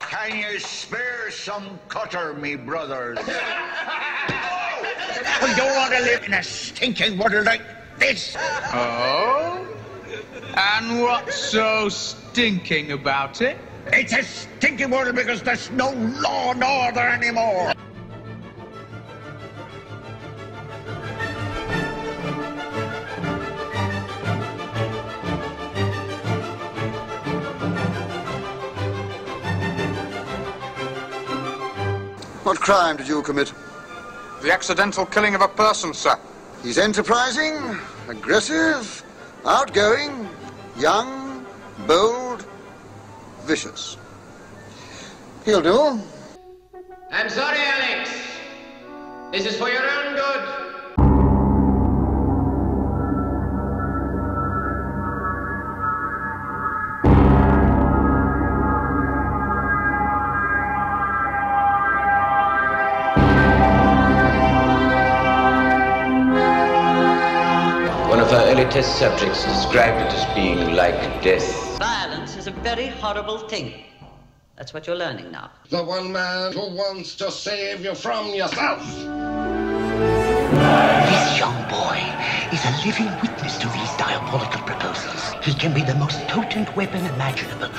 Can you spare some cutter, me brothers? we don't want to live in a stinking world like this. Oh? And what's so stinking about it? It's a stinking world because there's no law and order anymore. What crime did you commit? The accidental killing of a person, sir. He's enterprising, aggressive, outgoing, young, bold, vicious. He'll do. I'm sorry, Alex. This is for your own good. Early test subjects described it as being like death. Violence is a very horrible thing. That's what you're learning now. The one man who wants to save you from yourself. This young boy is a living witness to these diabolical proposals. He can be the most potent weapon imaginable.